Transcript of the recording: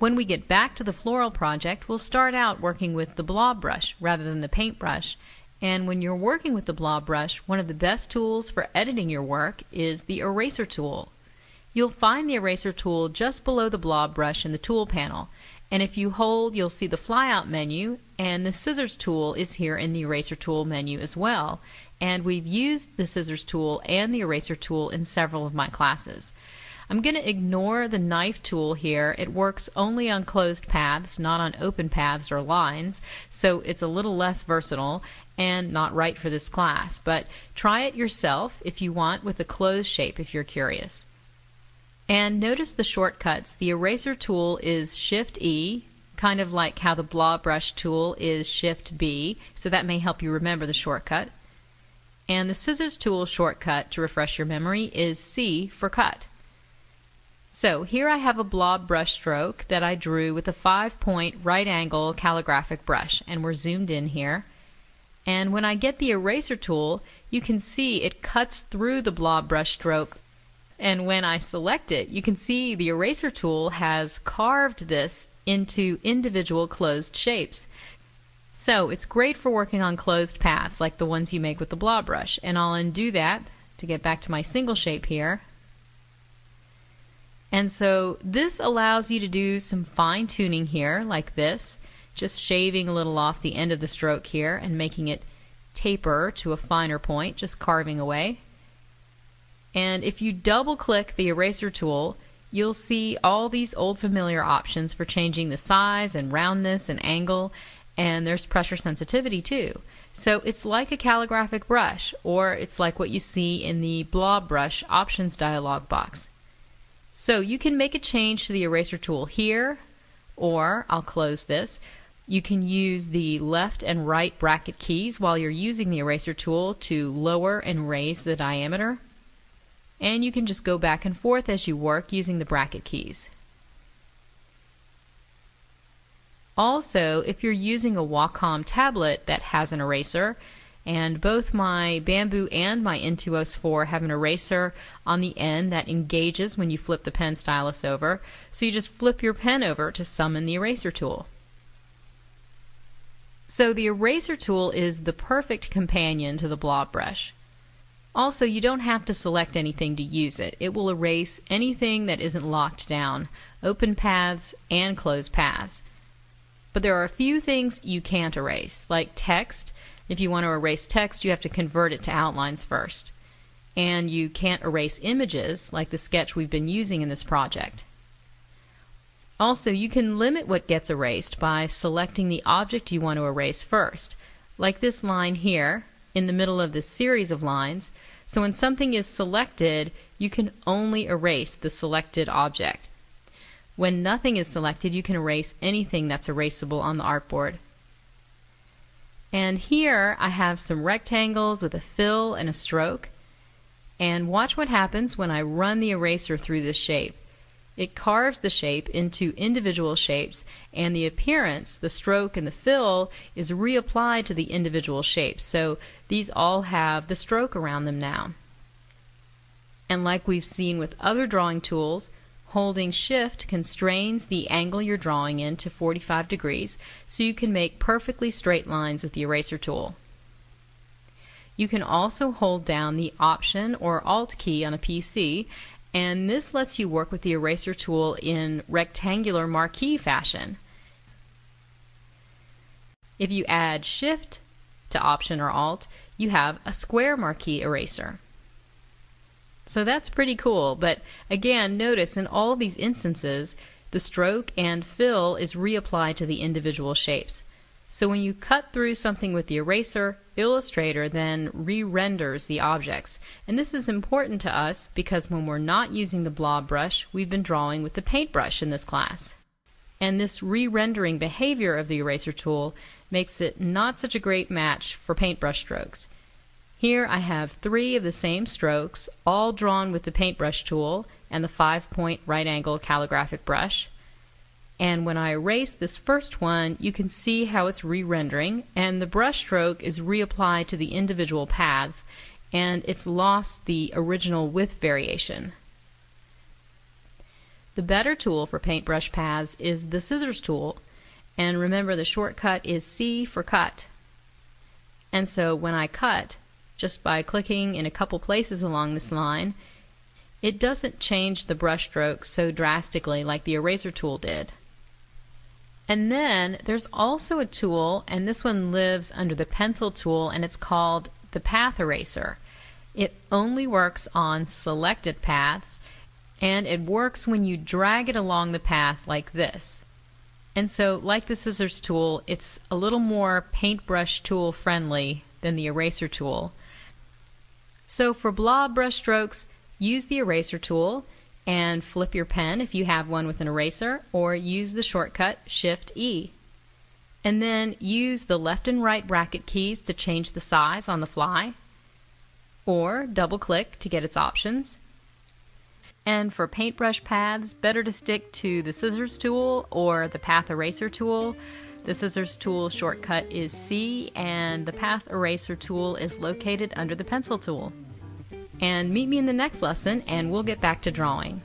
When we get back to the floral project, we'll start out working with the blob brush rather than the paintbrush. And when you're working with the blob brush, one of the best tools for editing your work is the eraser tool. You'll find the eraser tool just below the blob brush in the tool panel. And if you hold, you'll see the flyout menu, and the scissors tool is here in the eraser tool menu as well. And we've used the scissors tool and the eraser tool in several of my classes. I'm going to ignore the knife tool here. It works only on closed paths, not on open paths or lines, so it's a little less versatile and not right for this class. But try it yourself if you want with a closed shape if you're curious. And notice the shortcuts. The eraser tool is Shift E, kind of like how the blob brush tool is Shift B, so that may help you remember the shortcut. And the scissors tool shortcut to refresh your memory is C for cut. So here I have a blob brush stroke that I drew with a five point right angle calligraphic brush and we're zoomed in here. And when I get the eraser tool, you can see it cuts through the blob brush stroke and when I select it, you can see the eraser tool has carved this into individual closed shapes. So it's great for working on closed paths like the ones you make with the blob brush. And I'll undo that to get back to my single shape here. And so this allows you to do some fine tuning here like this, just shaving a little off the end of the stroke here and making it taper to a finer point, just carving away. And if you double click the eraser tool, you'll see all these old familiar options for changing the size and roundness and angle, and there's pressure sensitivity too. So it's like a calligraphic brush, or it's like what you see in the blob brush options dialog box. So you can make a change to the eraser tool here, or I'll close this. You can use the left and right bracket keys while you're using the eraser tool to lower and raise the diameter and you can just go back and forth as you work using the bracket keys. Also, if you're using a Wacom tablet that has an eraser, and both my Bamboo and my Intuos 4 have an eraser on the end that engages when you flip the pen stylus over, so you just flip your pen over to summon the eraser tool. So the eraser tool is the perfect companion to the blob brush. Also, you don't have to select anything to use it. It will erase anything that isn't locked down, open paths and closed paths. But there are a few things you can't erase, like text. If you want to erase text, you have to convert it to outlines first. And you can't erase images, like the sketch we've been using in this project. Also, you can limit what gets erased by selecting the object you want to erase first, like this line here, in the middle of this series of lines. So when something is selected, you can only erase the selected object. When nothing is selected, you can erase anything that's erasable on the artboard. And here I have some rectangles with a fill and a stroke. And watch what happens when I run the eraser through this shape. It carves the shape into individual shapes, and the appearance, the stroke, and the fill is reapplied to the individual shapes. So these all have the stroke around them now. And like we've seen with other drawing tools, holding shift constrains the angle you're drawing in to 45 degrees so you can make perfectly straight lines with the eraser tool. You can also hold down the Option or Alt key on a PC and this lets you work with the eraser tool in rectangular marquee fashion. If you add Shift to Option or Alt, you have a square marquee eraser. So that's pretty cool, but again, notice in all these instances, the stroke and fill is reapplied to the individual shapes. So when you cut through something with the eraser, Illustrator then re-renders the objects. And this is important to us because when we're not using the blob brush, we've been drawing with the paintbrush in this class. And this re-rendering behavior of the eraser tool makes it not such a great match for paintbrush strokes. Here I have three of the same strokes, all drawn with the paintbrush tool and the five-point right-angle calligraphic brush. And when I erase this first one, you can see how it's re-rendering, and the brush stroke is reapplied to the individual paths, and it's lost the original width variation. The better tool for paintbrush paths is the scissors tool, and remember the shortcut is C for cut. And so when I cut, just by clicking in a couple places along this line, it doesn't change the brush stroke so drastically like the eraser tool did. And then there's also a tool, and this one lives under the pencil tool, and it's called the path eraser. It only works on selected paths, and it works when you drag it along the path like this. And so, like the scissors tool, it's a little more paintbrush tool friendly than the eraser tool. So for blob brush strokes, use the eraser tool and flip your pen if you have one with an eraser, or use the shortcut Shift E. And then use the left and right bracket keys to change the size on the fly, or double click to get its options. And for paintbrush paths, better to stick to the scissors tool or the path eraser tool. The scissors tool shortcut is C, and the path eraser tool is located under the pencil tool. And meet me in the next lesson, and we'll get back to drawing.